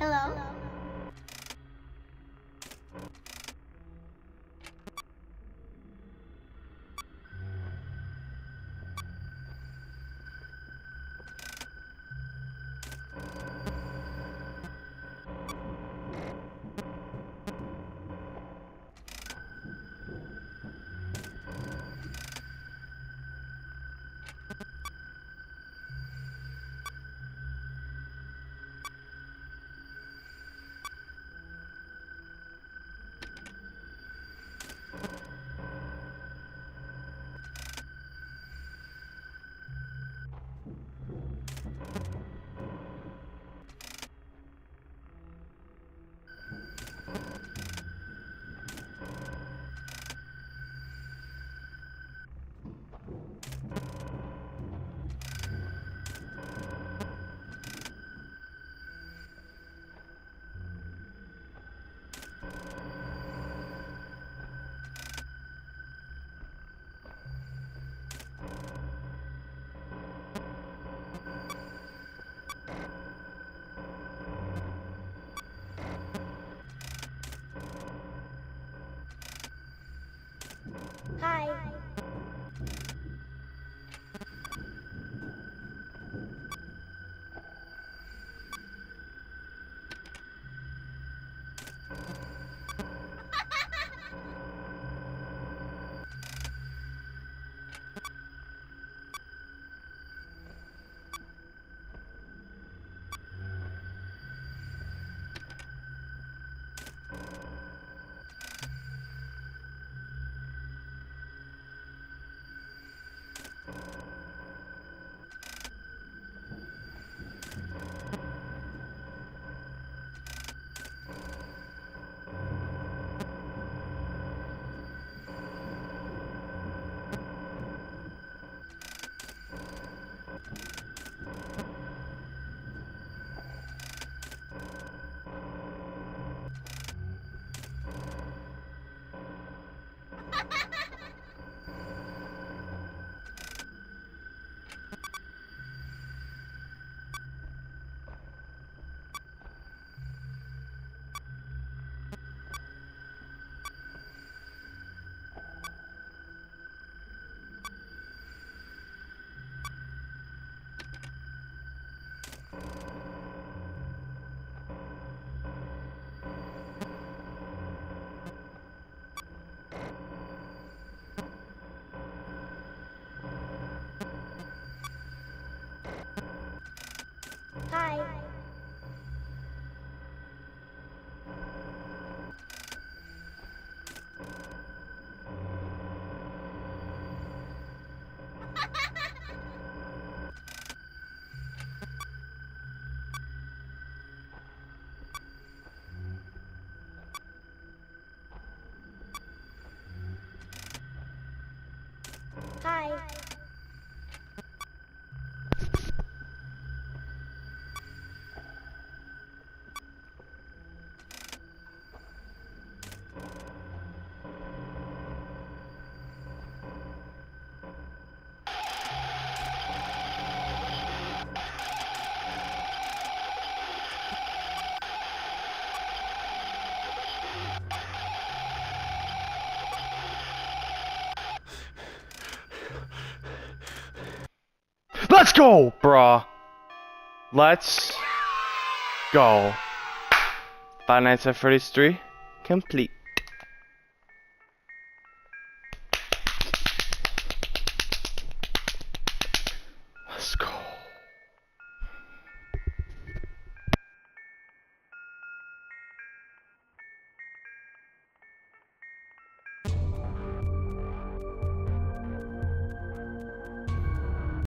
Hello? Hi. Let's go, bruh. Let's go. Five Nights at Freddy's 3 complete.